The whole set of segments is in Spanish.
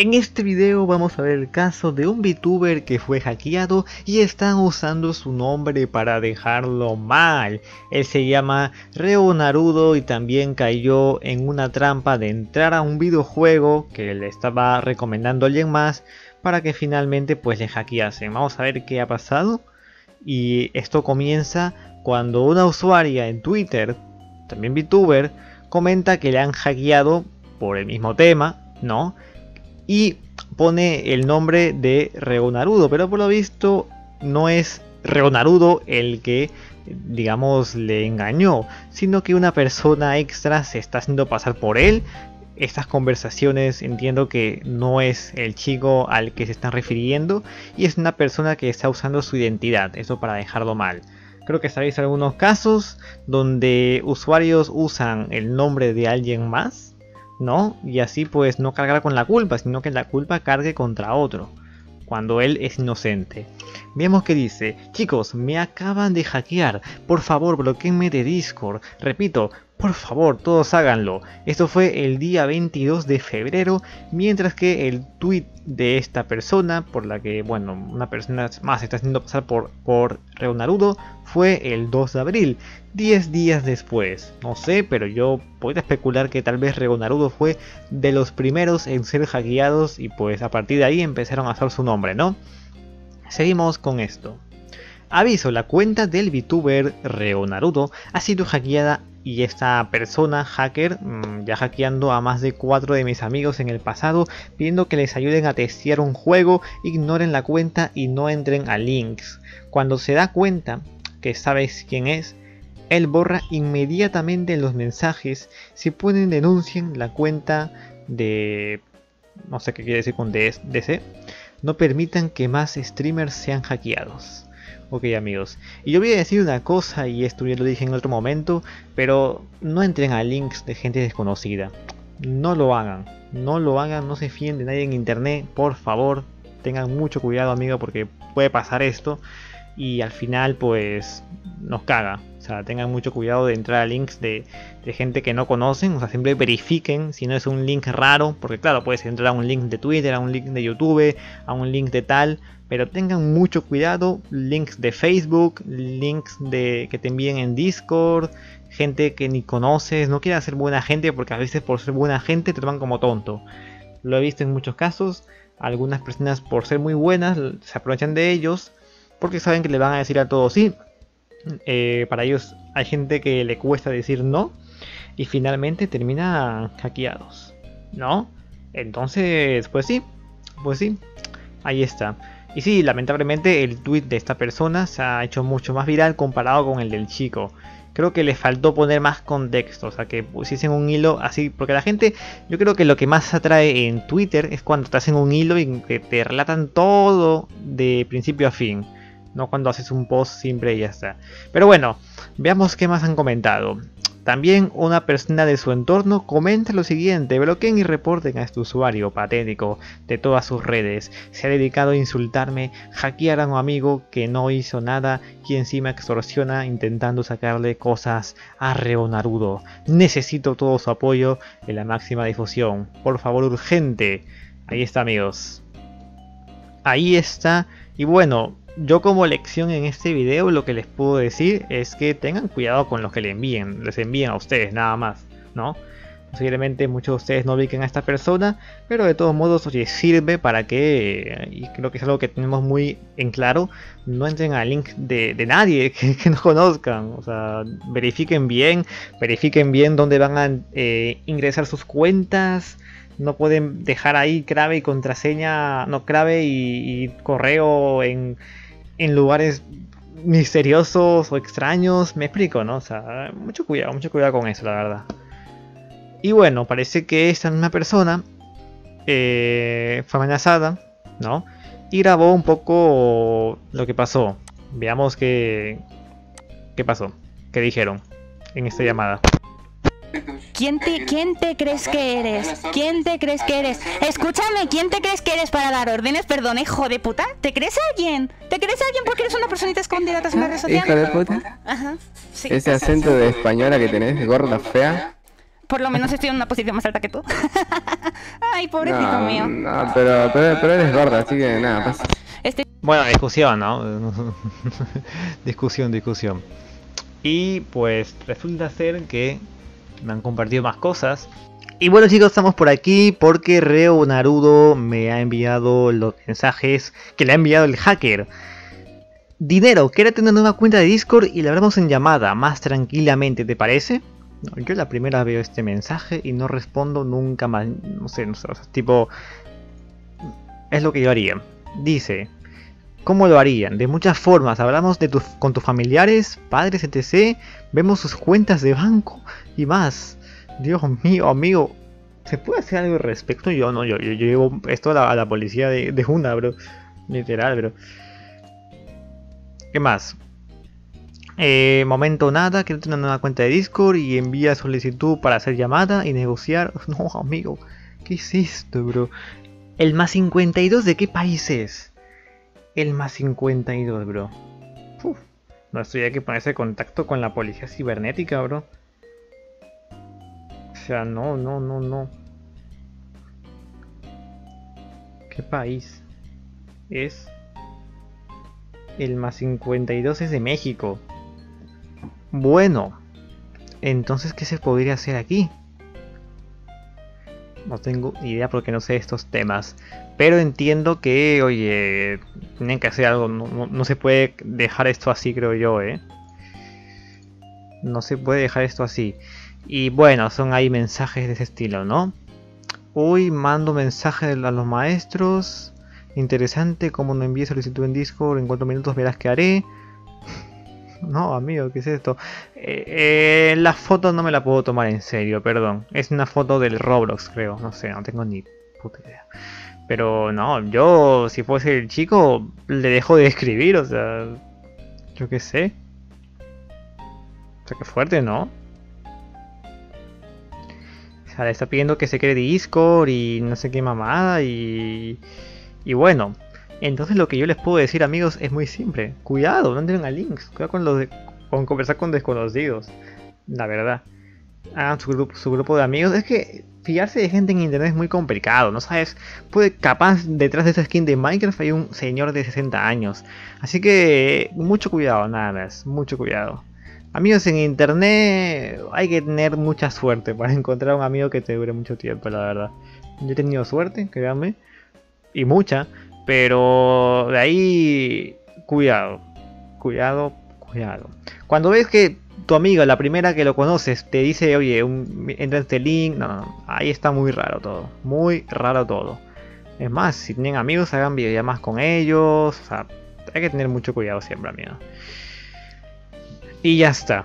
En este video vamos a ver el caso de un VTuber que fue hackeado y están usando su nombre para dejarlo mal. Él se llama Reo Narudo y también cayó en una trampa de entrar a un videojuego que le estaba recomendando alguien más para que finalmente pues le hackeasen. Vamos a ver qué ha pasado. Y esto comienza cuando una usuaria en Twitter, también VTuber, comenta que le han hackeado por el mismo tema, ¿no? Y pone el nombre de Reonarudo, pero por lo visto no es Reonarudo el que digamos le engañó, sino que una persona extra se está haciendo pasar por él. Estas conversaciones entiendo que no es el chico al que se están refiriendo y es una persona que está usando su identidad, eso para dejarlo mal. Creo que sabéis algunos casos donde usuarios usan el nombre de alguien más ¿no? Y así pues no cargar con la culpa, sino que la culpa cargue contra otro, cuando él es inocente. Veamos que dice, chicos, me acaban de hackear, por favor bloqueenme de Discord. Repito, por favor, todos háganlo. Esto fue el día 22 de febrero, mientras que el tweet de esta persona, por la que, bueno, una persona más está haciendo pasar por, por Reonarudo, fue el 2 de abril, 10 días después. No sé, pero yo puedo especular que tal vez Reonarudo fue de los primeros en ser hackeados y pues a partir de ahí empezaron a hacer su nombre, ¿no? Seguimos con esto. Aviso, la cuenta del VTuber Reonarudo ha sido hackeada y esta persona, hacker, mm, ya hackeando a más de 4 de mis amigos en el pasado, pidiendo que les ayuden a testear un juego, ignoren la cuenta y no entren a links. Cuando se da cuenta que sabes quién es, él borra inmediatamente los mensajes, si pueden denuncien la cuenta de... no sé qué quiere decir con DC, no permitan que más streamers sean hackeados. Ok amigos, y yo voy a decir una cosa y esto ya lo dije en otro momento, pero no entren a links de gente desconocida. No lo hagan, no lo hagan, no se fíen de nadie en internet, por favor, tengan mucho cuidado amigo porque puede pasar esto y al final pues nos caga. O sea, tengan mucho cuidado de entrar a links de, gente que no conocen. O sea, siempre verifiquen si no es un link raro. Porque claro, puedes entrar a un link de Twitter, a un link de YouTube, a un link de tal. Pero tengan mucho cuidado, links de Facebook, links de que te envíen en Discord, gente que ni conoces, no quieras ser buena gente porque a veces por ser buena gente te toman como tonto. Lo he visto en muchos casos, algunas personas por ser muy buenas se aprovechan de ellos porque saben que le van a decir a todos sí. Eh, para ellos hay gente que le cuesta decir no y finalmente termina hackeados, ¿no? Entonces, pues sí, pues sí, ahí está. Y sí, lamentablemente el tweet de esta persona se ha hecho mucho más viral comparado con el del chico. Creo que le faltó poner más contexto, o sea, que pusiesen un hilo así, porque la gente, yo creo que lo que más atrae en Twitter es cuando te hacen un hilo y te relatan todo de principio a fin, no cuando haces un post simple y ya está. Pero bueno, veamos qué más han comentado. También una persona de su entorno comenta lo siguiente, bloqueen y reporten a este usuario patético de todas sus redes. Se ha dedicado a insultarme, hackear a un amigo que no hizo nada y encima extorsiona intentando sacarle cosas a Reonarudo. Necesito todo su apoyo en la máxima difusión. Por favor, urgente. Ahí está amigos. Ahí está. Y bueno, yo como lección en este video lo que les puedo decir es que tengan cuidado con los que le envíen, les envíen a ustedes nada más, ¿no? Posiblemente muchos de ustedes no ubiquen a esta persona, pero de todos modos oye, sirve para que, y creo que es algo que tenemos muy en claro, no entren al link de, nadie que, no conozcan, o sea, verifiquen bien, verifiquen bien dónde van a eh, ingresar sus cuentas, no pueden dejar ahí clave y contraseña, no clave y correo en en lugares misteriosos o extraños, me explico, ¿no? O sea, mucho cuidado, mucho cuidado con eso, la verdad. Y bueno, parece que esta misma persona eh, fue amenazada, ¿no? Y grabó un poco lo que pasó. Veamos qué, qué pasó, qué dijeron en esta llamada. ¿Quién te, ¿Quién te crees que eres? ¿Quién te crees que eres? Escúchame, ¿quién te crees que eres para dar órdenes? Perdón, hijo de puta. ¿Te crees a alguien? ¿Te crees a alguien porque eres una personita escondida en la red social? ¿Hijo de puta? Ajá. Sí. Ese acento de española que tenés, gorda, fea. Por lo menos estoy en una posición más alta que tú. Ay, pobrecito mío. No, pero, pero, eres gorda, así que nada, pasa. Este... Bueno, discusión, ¿no? discusión, discusión. Y pues resulta ser que me han compartido más cosas. Y bueno chicos, estamos por aquí porque Reo Narudo me ha enviado los mensajes que le ha enviado el hacker. Dinero, quiero tener una cuenta de Discord y la hablamos en llamada, más tranquilamente, ¿te parece? yo la primera veo este mensaje y no respondo nunca más, no sé, no sé, tipo... Es lo que yo haría. Dice, ¿Cómo lo harían? De muchas formas. Hablamos de tus, con tus familiares, padres, etc. Vemos sus cuentas de banco y más. Dios mío, amigo. ¿Se puede hacer algo al respecto? Yo no, yo, yo, llevo esto a la, policía de, de una, bro. Literal, bro. ¿Qué más? Eh, momento nada, que no una cuenta de Discord y envía solicitud para hacer llamada y negociar. No, amigo. ¿Qué es esto, bro? ¿El más 52 de qué país es? El más 52, bro. Uf, no estoy aquí ponerse contacto con la policía cibernética, bro. Sea, no, no, no, no. ¿Qué país? Es... El más 52 es de México. Bueno. Entonces, ¿qué se podría hacer aquí? No tengo idea porque no sé estos temas. Pero entiendo que, oye, tienen que hacer algo. No, se puede dejar esto así, creo yo, ¿eh? No se puede dejar esto así. Y bueno, son ahí mensajes de ese estilo, ¿no? Uy, mando mensajes a los maestros. Interesante, como no envíe solicitud en Discord, en cuatro minutos verás que haré. no, amigo, ¿qué es esto? Eh, eh, la foto no me la puedo tomar en serio, perdón. Es una foto del Roblox, creo. No sé, no tengo ni puta idea. Pero no, yo si fuese el chico le dejo de escribir, o sea, yo qué sé. O sea, qué fuerte, ¿no? Está pidiendo que se cree Discord y no sé qué mamada y... Y bueno, entonces lo que yo les puedo decir amigos es muy simple. Cuidado, no entren a links. Cuidado con, los con conversar con desconocidos. La verdad. Hagan su grupo, su grupo de amigos. Es que fiarse de gente en internet es muy complicado, ¿no sabes? Puede, capaz detrás de esa skin de Minecraft hay un señor de 60 años. Así que mucho cuidado, nada más, mucho cuidado. Amigos en internet hay que tener mucha suerte para encontrar un amigo que te dure mucho tiempo, la verdad. Yo he tenido suerte, créanme, y mucha, pero de ahí cuidado, cuidado, cuidado. Cuando ves que tu amiga, la primera que lo conoces, te dice, oye, entra en este link. No, no, ahí está muy raro todo. Muy raro todo. Es más, si tienen amigos, hagan videollamadas con ellos. O sea, hay que tener mucho cuidado siempre, amigo. Y ya está.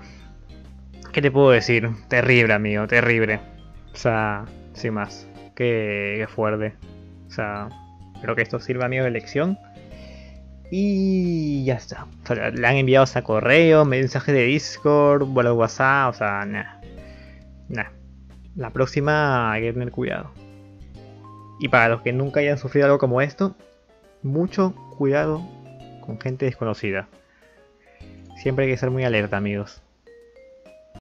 ¿Qué te puedo decir? Terrible, amigo, terrible. O sea, sin más. Qué, qué fuerte. O sea, espero que esto sirva, amigo, de lección. Y ya está. le han enviado hasta correo, mensaje de Discord, vuelo WhatsApp, o sea, nada. Nah. La próxima hay que tener cuidado. Y para los que nunca hayan sufrido algo como esto, mucho cuidado con gente desconocida. Siempre hay que ser muy alerta, amigos.